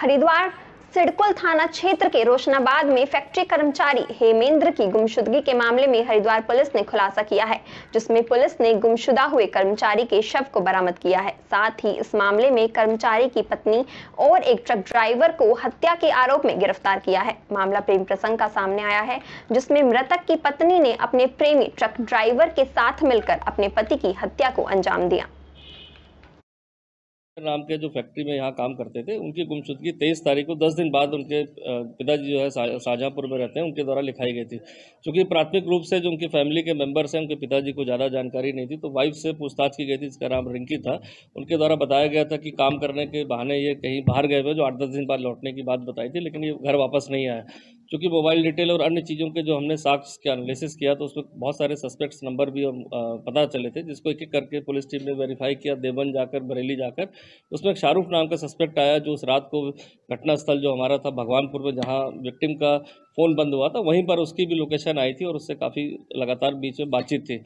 हरिद्वार, सिडकुल थाना क्षेत्र के रोशनाबाद में फैक्ट्री कर्मचारी हेमेंद्र की गुमशुदगी के मामले में हरिद्वार पुलिस ने खुलासा किया है, जिसमें पुलिस ने गुमशुदा हुए कर्मचारी के शव को बरामद किया है। साथ ही इस मामले में कर्मचारी की पत्नी और एक ट्रक ड्राइवर को हत्या के आरोप में गिरफ़्तार किया है। मामला प्रेम प्रसंग का सामने आया है, जिसमें मृतक की पत्नी ने अपने प्रेमी ट्रक ड्राइवर के साथ मिलकर अपने पति की हत्या को अंजाम दिया। नाम के जो फैक्ट्री में यहाँ काम करते थे, उनकी गुमशुदगी तेईस तारीख को, दस दिन बाद उनके पिताजी जो है शाहजहाँपुर में रहते हैं, उनके द्वारा लिखाई गई थी। क्योंकि प्राथमिक रूप से जो उनकी फैमिली के मेंबर्स हैं, उनके पिताजी को ज़्यादा जानकारी नहीं थी तो वाइफ से पूछताछ की गई थी, जिसका नाम रिंकी था। उनके द्वारा बताया गया था कि काम करने के बहाने ये कहीं बाहर गए हुए जो आठ दस दिन बाद लौटने की बात बताई थी, लेकिन ये घर वापस नहीं आया। चूँकि मोबाइल डिटेल और अन्य चीज़ों के जो हमने साक्ष के एनालिसिस किया तो उसमें बहुत सारे सस्पेक्ट्स नंबर भी पता चले थे, जिसको एक एक करके पुलिस टीम ने वेरीफाई किया देवन जाकर, बरेली जाकर। उसमें शाहरुख नाम का सस्पेक्ट आया, जो उस रात को घटनास्थल जो हमारा था, भगवानपुर में, जहाँ विक्टिम का फ़ोन बंद हुआ था, वहीं पर उसकी भी लोकेशन आई थी और उससे काफ़ी लगातार बीच में बातचीत थी।